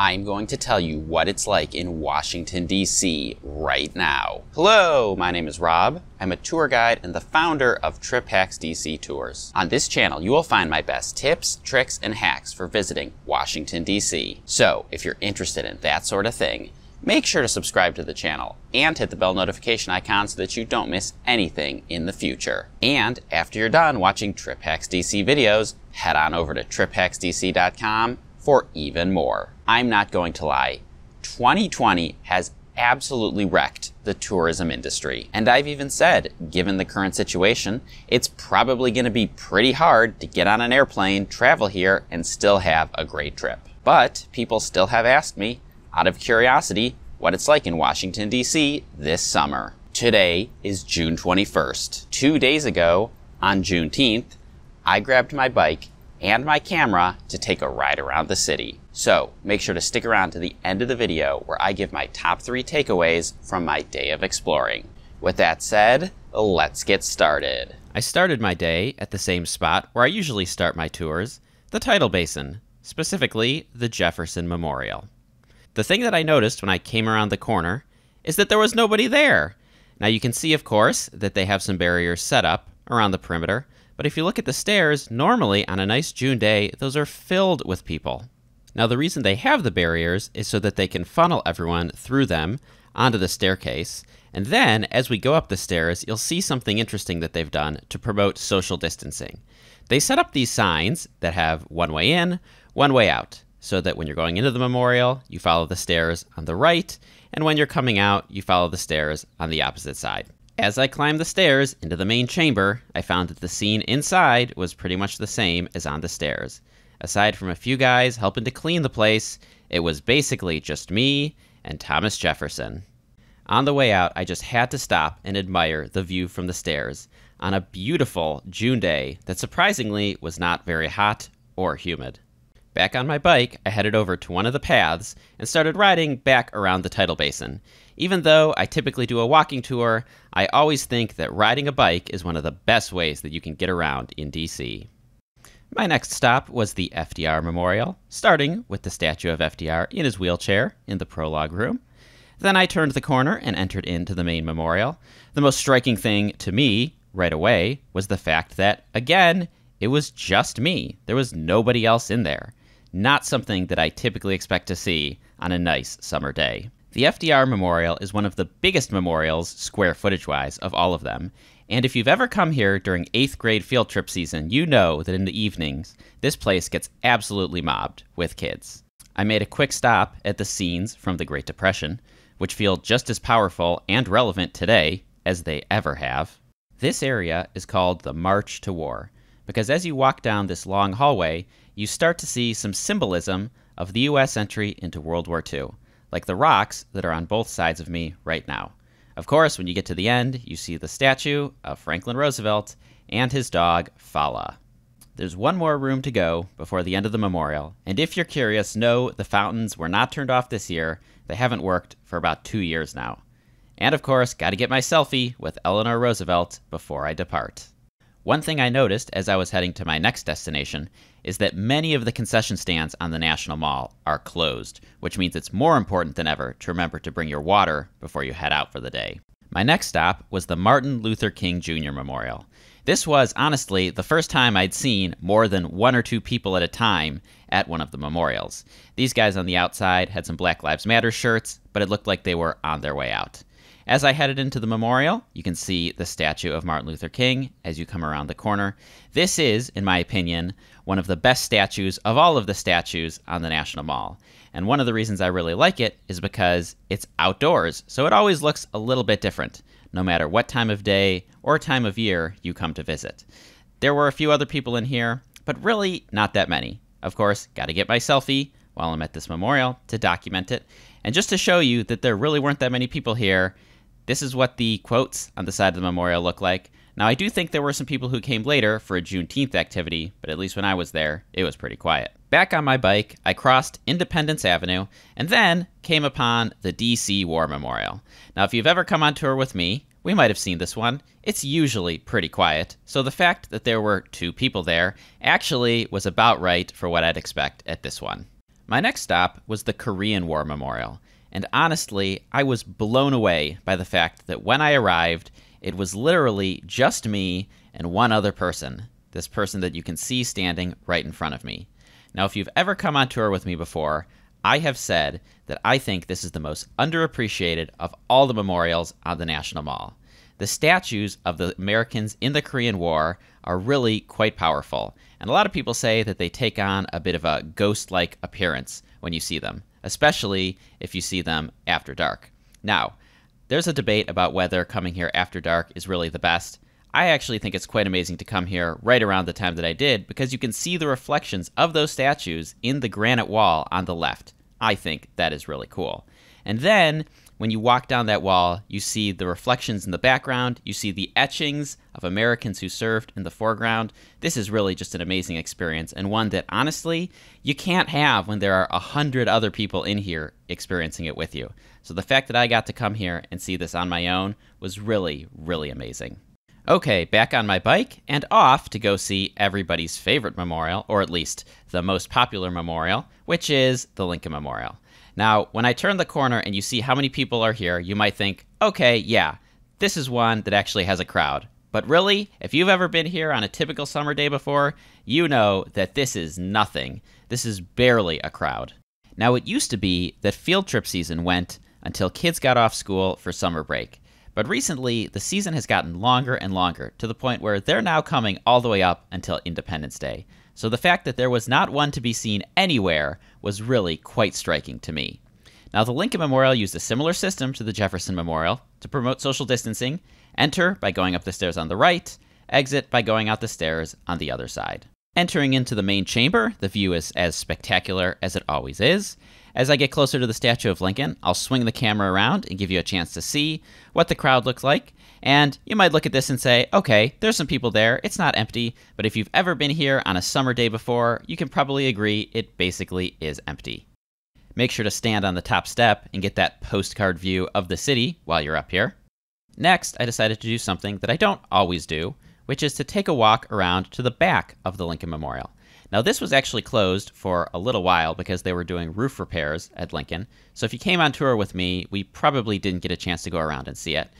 I'm going to tell you what it's like in Washington, D.C. right now. Hello, my name is Rob. I'm a tour guide and the founder of Trip Hacks DC Tours. On this channel, you will find my best tips, tricks, and hacks for visiting Washington, D.C. So, if you're interested in that sort of thing, make sure to subscribe to the channel and hit the bell notification icon so that you don't miss anything in the future. And after you're done watching Trip Hacks DC videos, head on over to triphacksdc.com for even more. I'm not going to lie. 2020 has absolutely wrecked the tourism industry. And I've even said, given the current situation, it's probably going to be pretty hard to get on an airplane, travel here, and still have a great trip. But people still have asked me, out of curiosity, what it's like in Washington, D.C. this summer. Today is June 21st. Two days ago, on Juneteenth, I grabbed my bike and my camera to take a ride around the city. So make sure to stick around to the end of the video where I give my top three takeaways from my day of exploring. With that said, let's get started. I started my day at the same spot where I usually start my tours, the tidal basin, specifically the Jefferson Memorial. The thing that I noticed when I came around the corner is that there was nobody there. Now you can see, of course, that they have some barriers set up around the perimeter, but if you look at the stairs, normally on a nice June day, those are filled with people. Now, the reason they have the barriers is so that they can funnel everyone through them onto the staircase. And then, as we go up the stairs, you'll see something interesting that they've done to promote social distancing. They set up these signs that have one way in, one way out, so that when you're going into the memorial, you follow the stairs on the right, and when you're coming out, you follow the stairs on the opposite side. As I climbed the stairs into the main chamber, I found that the scene inside was pretty much the same as on the stairs. Aside from a few guys helping to clean the place, it was basically just me and Thomas Jefferson. On the way out, I just had to stop and admire the view from the stairs on a beautiful June day that surprisingly was not very hot or humid. Back on my bike, I headed over to one of the paths and started riding back around the tidal basin. Even though I typically do a walking tour, I always think that riding a bike is one of the best ways that you can get around in DC. My next stop was the FDR Memorial, starting with the statue of FDR in his wheelchair in the prologue room. Then I turned the corner and entered into the main memorial. The most striking thing to me right away was the fact that, again, it was just me. There was nobody else in there. Not something that I typically expect to see on a nice summer day. The FDR Memorial is one of the biggest memorials, square footage wise, of all of them. And if you've ever come here during 8th grade field trip season, you know that in the evenings, this place gets absolutely mobbed with kids. I made a quick stop at the scenes from the Great Depression, which feel just as powerful and relevant today as they ever have. This area is called the March to War, because as you walk down this long hallway, you start to see some symbolism of the U.S. entry into World War II, like the rocks that are on both sides of me right now. Of course, when you get to the end, you see the statue of Franklin Roosevelt and his dog, Fala. There's one more room to go before the end of the memorial, and if you're curious, know the fountains were not turned off this year. They haven't worked for about two years now. And of course, gotta get my selfie with Eleanor Roosevelt before I depart. One thing I noticed as I was heading to my next destination is that many of the concession stands on the National Mall are closed, which means it's more important than ever to remember to bring your water before you head out for the day. My next stop was the Martin Luther King Jr. Memorial. This was, honestly, the first time I'd seen more than one or two people at a time at one of the memorials. These guys on the outside had some Black Lives Matter shirts, but it looked like they were on their way out. As I headed into the memorial, you can see the statue of Martin Luther King as you come around the corner. This is, in my opinion, one of the best statues of all of the statues on the National Mall. And one of the reasons I really like it is because it's outdoors, so it always looks a little bit different, no matter what time of day or time of year you come to visit. There were a few other people in here, but really not that many. Of course, got to get my selfie while I'm at this memorial to document it. And just to show you that there really weren't that many people here, this is what the quotes on the side of the memorial look like. Now, I do think there were some people who came later for a Juneteenth activity, but at least when I was there, it was pretty quiet. Back on my bike, I crossed Independence Avenue and then came upon the DC War Memorial. Now, if you've ever come on tour with me, we might have seen this one. It's usually pretty quiet, so the fact that there were two people there actually was about right for what I'd expect at this one. My next stop was the Korean War Memorial, and honestly, I was blown away by the fact that when I arrived, it was literally just me and one other person, this person that you can see standing right in front of me. Now, if you've ever come on tour with me before, I have said that I think this is the most underappreciated of all the memorials on the National Mall. The statues of the Americans in the Korean War are really quite powerful, and a lot of people say that they take on a bit of a ghost like appearance when you see them, especially if you see them after dark. Now, there's a debate about whether coming here after dark is really the best. I actually think it's quite amazing to come here right around the time that I did because you can see the reflections of those statues in the granite wall on the left. I think that is really cool. And then when you walk down that wall, you see the reflections in the background, you see the etchings of Americans who served in the foreground. This is really just an amazing experience and one that honestly you can't have when there are a hundred other people in here experiencing it with you. So the fact that I got to come here and see this on my own was really, really amazing. Okay, back on my bike and off to go see everybody's favorite memorial, or at least the most popular memorial, which is the Lincoln Memorial. Now, when I turn the corner and you see how many people are here, you might think, okay, yeah, this is one that actually has a crowd. But really, if you've ever been here on a typical summer day before, you know that this is nothing. This is barely a crowd. Now, it used to be that field trip season went until kids got off school for summer break. But recently, the season has gotten longer and longer to the point where they're now coming all the way up until Independence Day. So the fact that there was not one to be seen anywhere was really quite striking to me. Now, the Lincoln Memorial used a similar system to the Jefferson Memorial to promote social distancing enter by going up the stairs on the right, exit by going out the stairs on the other side. Entering into the main chamber, the view is as spectacular as it always is, as I get closer to the statue of Lincoln, I'll swing the camera around and give you a chance to see what the crowd looks like. And you might look at this and say, okay, there's some people there. It's not empty. But if you've ever been here on a summer day before, you can probably agree it basically is empty. Make sure to stand on the top step and get that postcard view of the city while you're up here. Next, I decided to do something that I don't always do, which is to take a walk around to the back of the Lincoln Memorial. Now, this was actually closed for a little while because they were doing roof repairs at Lincoln. So if you came on tour with me, we probably didn't get a chance to go around and see it.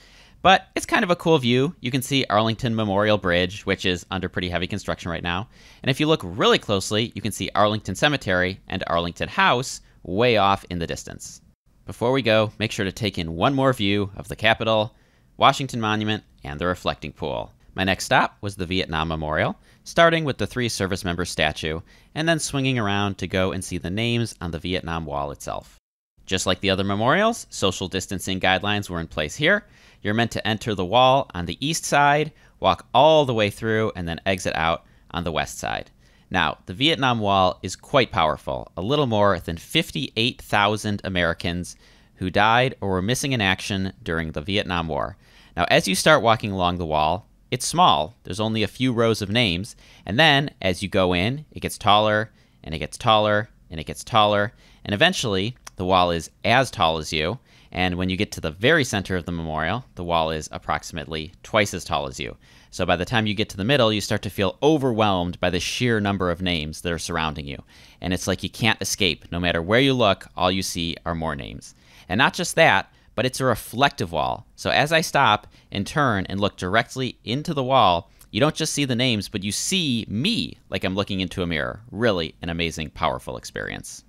But it's kind of a cool view. You can see Arlington Memorial Bridge, which is under pretty heavy construction right now. And if you look really closely, you can see Arlington Cemetery and Arlington House way off in the distance. Before we go, make sure to take in one more view of the Capitol, Washington Monument, and the reflecting pool. My next stop was the Vietnam Memorial, starting with the three service members statue, and then swinging around to go and see the names on the Vietnam Wall itself. Just like the other memorials, social distancing guidelines were in place here. You're meant to enter the wall on the east side, walk all the way through, and then exit out on the west side. Now, the Vietnam Wall is quite powerful. A little more than 58,000 Americans who died or were missing in action during the Vietnam War. Now, as you start walking along the wall, it's small. There's only a few rows of names. And then as you go in, it gets taller and it gets taller and it gets taller. And eventually, the wall is as tall as you. And when you get to the very center of the memorial, the wall is approximately twice as tall as you. So by the time you get to the middle, you start to feel overwhelmed by the sheer number of names that are surrounding you. And it's like you can't escape. No matter where you look, all you see are more names. And not just that, but it's a reflective wall. So as I stop and turn and look directly into the wall, you don't just see the names, but you see me like I'm looking into a mirror. Really an amazing, powerful experience.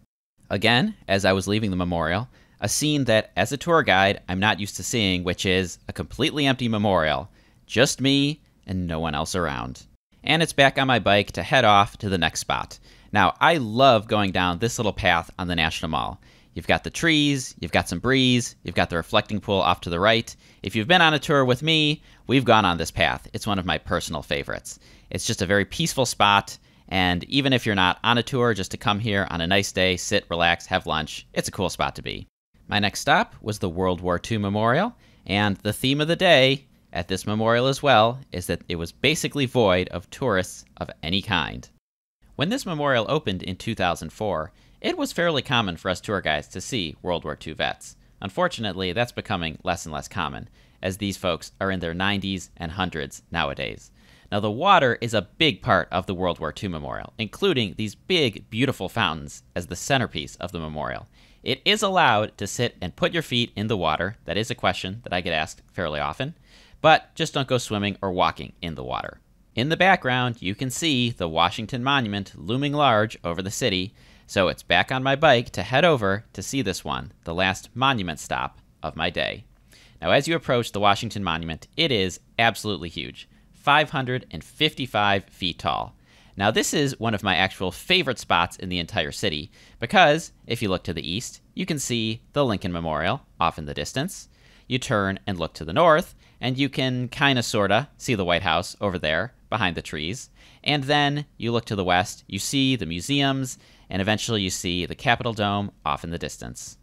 Again, as I was leaving the memorial, a scene that, as a tour guide, I'm not used to seeing, which is a completely empty memorial. Just me and no one else around. And it's back on my bike to head off to the next spot. Now, I love going down this little path on the National Mall. You've got the trees, you've got some breeze, you've got the reflecting pool off to the right. If you've been on a tour with me, we've gone on this path. It's one of my personal favorites. It's just a very peaceful spot, and even if you're not on a tour, just to come here on a nice day, sit, relax, have lunch, it's a cool spot to be. My next stop was the World War II Memorial, and the theme of the day at this memorial as well is that it was basically void of tourists of any kind. When this memorial opened in 2004, it was fairly common for us tour guides to see World War II vets. Unfortunately, that's becoming less and less common, as these folks are in their 90s and hundreds nowadays. Now, the water is a big part of the World War II memorial, including these big, beautiful fountains as the centerpiece of the memorial. It is allowed to sit and put your feet in the water. That is a question that I get asked fairly often. But just don't go swimming or walking in the water. In the background, you can see the Washington Monument looming large over the city, so it's back on my bike to head over to see this one, the last monument stop of my day. Now, as you approach the Washington Monument, it is absolutely huge 555 feet tall. Now, this is one of my actual favorite spots in the entire city because if you look to the east, you can see the Lincoln Memorial off in the distance. You turn and look to the north, and you can kind of sorta see the White House over there behind the trees. And then you look to the west, you see the museums, and eventually you see the Capitol Dome off in the distance.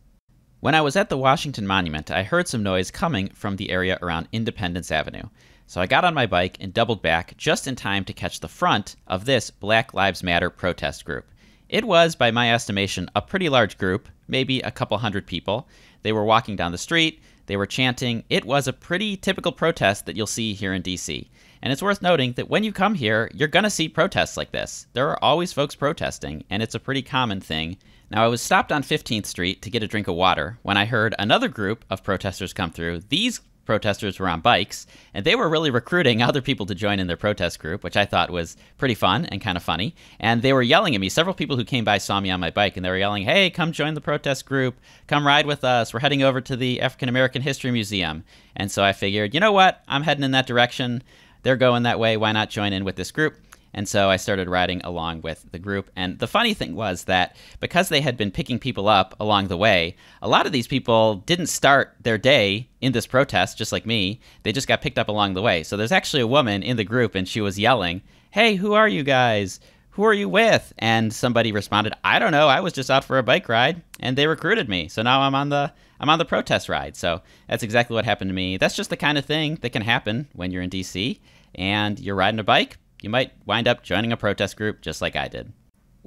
When I was at the Washington Monument, I heard some noise coming from the area around Independence Avenue. So I got on my bike and doubled back just in time to catch the front of this Black Lives Matter protest group. It was, by my estimation, a pretty large group, maybe a couple hundred people. They were walking down the street, they were chanting. It was a pretty typical protest that you'll see here in DC. And it's worth noting that when you come here, you're going to see protests like this. There are always folks protesting, and it's a pretty common thing. Now, I was stopped on 15th Street to get a drink of water when I heard another group of protesters come through. These protesters were on bikes, and they were really recruiting other people to join in their protest group, which I thought was pretty fun and kind of funny. And they were yelling at me. Several people who came by saw me on my bike, and they were yelling, Hey, come join the protest group. Come ride with us. We're heading over to the African American History Museum. And so I figured, you know what? I'm heading in that direction. They're going that way. Why not join in with this group? And so I started riding along with the group. And the funny thing was that because they had been picking people up along the way, a lot of these people didn't start their day in this protest, just like me. They just got picked up along the way. So there's actually a woman in the group, and she was yelling, Hey, who are you guys? Who are you with? And somebody responded, I don't know. I was just out for a bike ride, and they recruited me. So now I'm on the I'm on the protest ride. So that's exactly what happened to me. That's just the kind of thing that can happen when you're in DC and you're riding a bike you might wind up joining a protest group just like I did.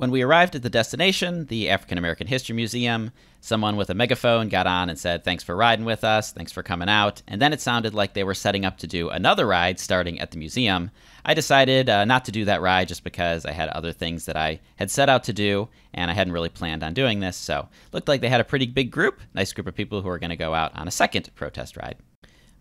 When we arrived at the destination, the African American History Museum, someone with a megaphone got on and said, Thanks for riding with us, thanks for coming out. And then it sounded like they were setting up to do another ride starting at the museum. I decided uh, not to do that ride just because I had other things that I had set out to do, and I hadn't really planned on doing this. So looked like they had a pretty big group, nice group of people who were going to go out on a second protest ride.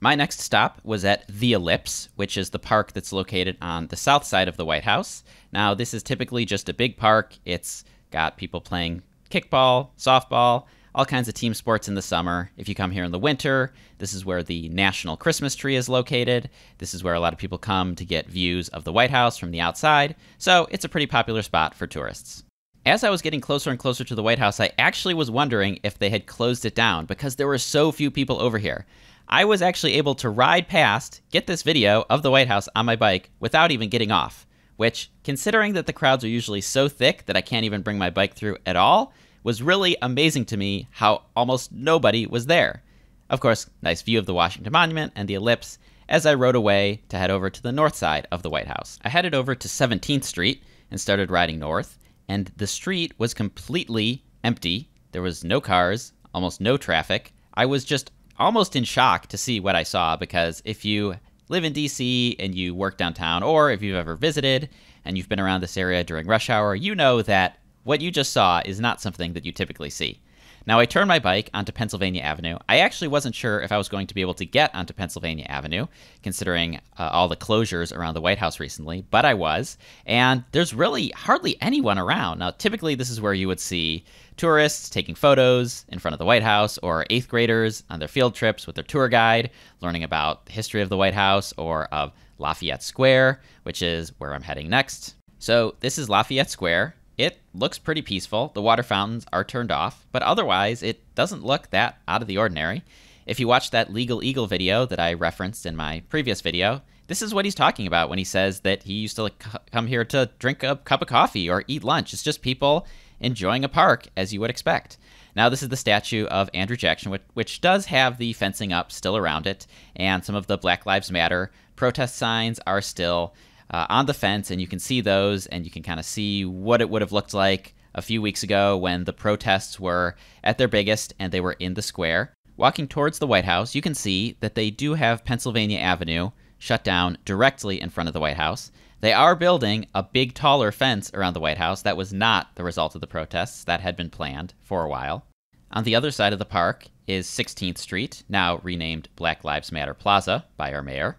My next stop was at The Ellipse, which is the park that's located on the south side of the White House. Now, this is typically just a big park. It's got people playing kickball, softball, all kinds of team sports in the summer. If you come here in the winter, this is where the National Christmas Tree is located. This is where a lot of people come to get views of the White House from the outside. So it's a pretty popular spot for tourists. As I was getting closer and closer to the White House, I actually was wondering if they had closed it down because there were so few people over here. I was actually able to ride past, get this video of the White House on my bike without even getting off, which, considering that the crowds are usually so thick that I can't even bring my bike through at all, was really amazing to me how almost nobody was there. Of course, nice view of the Washington Monument and the ellipse as I rode away to head over to the north side of the White House. I headed over to 17th Street and started riding north, and the street was completely empty. There was no cars, almost no traffic. I was just almost in shock to see what I saw because if you live in DC and you work downtown, or if you've ever visited and you've been around this area during rush hour, you know that what you just saw is not something that you typically see. Now, I turned my bike onto Pennsylvania Avenue. I actually wasn't sure if I was going to be able to get onto Pennsylvania Avenue, considering uh, all the closures around the White House recently, but I was. And there's really hardly anyone around. Now, typically, this is where you would see tourists taking photos in front of the White House, or eighth graders on their field trips with their tour guide, learning about the history of the White House or of Lafayette Square, which is where I'm heading next. So, this is Lafayette Square. It looks pretty peaceful. The water fountains are turned off, but otherwise, it doesn't look that out of the ordinary. If you watch that Legal Eagle video that I referenced in my previous video, this is what he's talking about when he says that he used to come here to drink a cup of coffee or eat lunch. It's just people enjoying a park, as you would expect. Now, this is the statue of Andrew Jackson, which, which, does have the fencing up still around it, and some of the Black Lives Matter protest signs are still uh, on the fence, and you can see those, and you can kind of see what it would have looked like a few weeks ago when the protests were at their biggest and they were in the square. Walking towards the White House, you can see that they do have Pennsylvania Avenue shut down directly in front of the White House. They are building a big, taller fence around the White House. That was not the result of the protests, that had been planned for a while. On the other side of the park is 16th Street, now renamed Black Lives Matter Plaza by our mayor.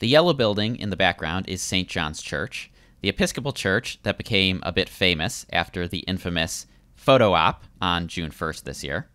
The yellow building in the background is St. John's Church, the Episcopal Church that became a bit famous after the infamous photo op on June 1st this year.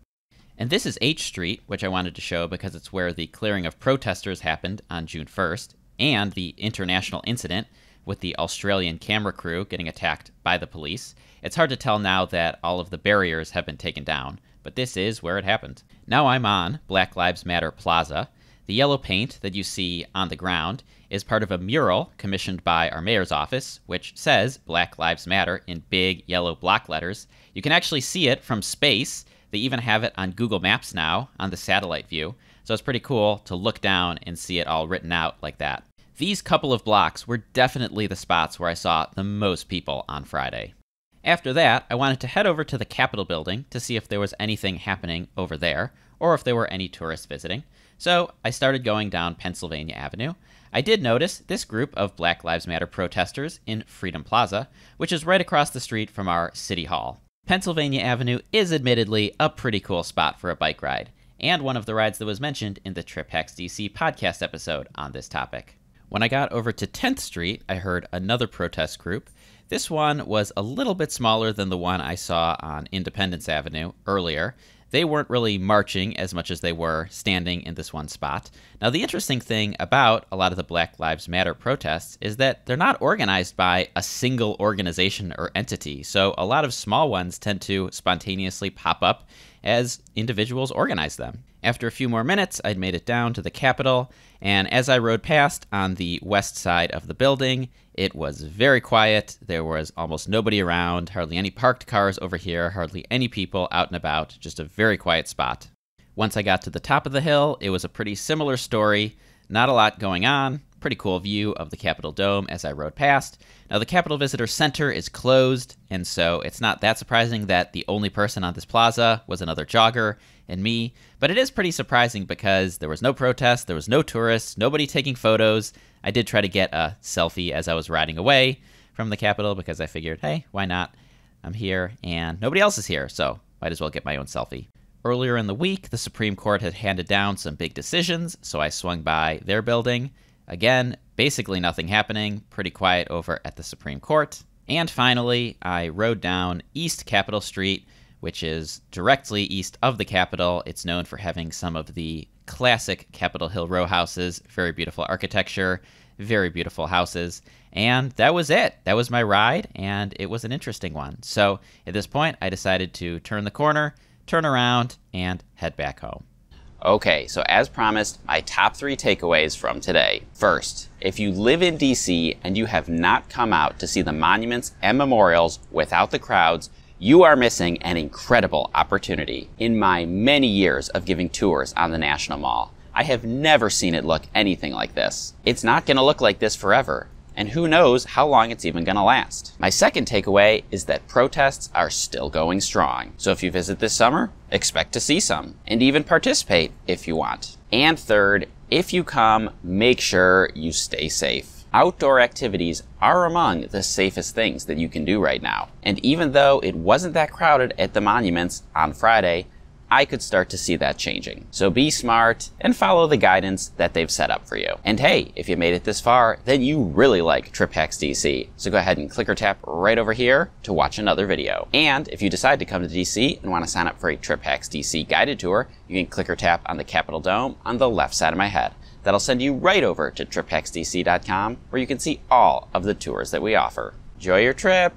And this is H Street, which I wanted to show because it's where the clearing of protesters happened on June 1st, and the international incident with the Australian camera crew getting attacked by the police. It's hard to tell now that all of the barriers have been taken down, but this is where it happened. Now I'm on Black Lives Matter Plaza. The yellow paint that you see on the ground is part of a mural commissioned by our mayor's office, which says Black Lives Matter in big yellow block letters. You can actually see it from space. They even have it on Google Maps now on the satellite view. So it's pretty cool to look down and see it all written out like that. These couple of blocks were definitely the spots where I saw the most people on Friday. After that, I wanted to head over to the Capitol building to see if there was anything happening over there, or if there were any tourists visiting. So I started going down Pennsylvania Avenue. I did notice this group of Black Lives Matter protesters in Freedom Plaza, which is right across the street from our City Hall. Pennsylvania Avenue is admittedly a pretty cool spot for a bike ride, and one of the rides that was mentioned in the Trip Hacks DC podcast episode on this topic. When I got over to 10th Street, I heard another protest group. This one was a little bit smaller than the one I saw on Independence Avenue earlier, they weren't really marching as much as they were standing in this one spot. Now, the interesting thing about a lot of the Black Lives Matter protests is that they're not organized by a single organization or entity. So, a lot of small ones tend to spontaneously pop up as individuals organize them. After a few more minutes, I'd made it down to the Capitol, and as I rode past on the west side of the building, it was very quiet. There was almost nobody around, hardly any parked cars over here, hardly any people out and about, just a very quiet spot. Once I got to the top of the hill, it was a pretty similar story. Not a lot going on, pretty cool view of the Capitol Dome as I rode past. Now, the Capitol Visitor Center is closed, and so it's not that surprising that the only person on this plaza was another jogger and me. But it is pretty surprising because there was no protest, there was no tourists, nobody taking photos. I did try to get a selfie as I was riding away from the Capitol because I figured, hey, why not? I'm here and nobody else is here, so might as well get my own selfie. Earlier in the week, the Supreme Court had handed down some big decisions, so I swung by their building. Again, basically nothing happening, pretty quiet over at the Supreme Court. And finally, I rode down East Capitol Street, which is directly east of the Capitol. It's known for having some of the classic Capitol Hill row houses, very beautiful architecture, very beautiful houses. And that was it. That was my ride, and it was an interesting one. So at this point, I decided to turn the corner, turn around, and head back home. Okay, so as promised, my top three takeaways from today. First, if you live in DC and you have not come out to see the monuments and memorials without the crowds, you are missing an incredible opportunity. In my many years of giving tours on the National Mall, I have never seen it look anything like this. It's not going to look like this forever and who knows how long it's even going to last. My second takeaway is that protests are still going strong. So if you visit this summer, expect to see some and even participate if you want. And third, if you come, make sure you stay safe. Outdoor activities are among the safest things that you can do right now. And even though it wasn't that crowded at the monuments on Friday, I could start to see that changing. So be smart and follow the guidance that they've set up for you. And hey, if you made it this far, then you really like Trip Hacks DC. So go ahead and click or tap right over here to watch another video. And if you decide to come to DC and want to sign up for a Trip Hacks DC guided tour, you can click or tap on the Capitol Dome on the left side of my head. That'll send you right over to triphacksdc.com where you can see all of the tours that we offer. Enjoy your trip!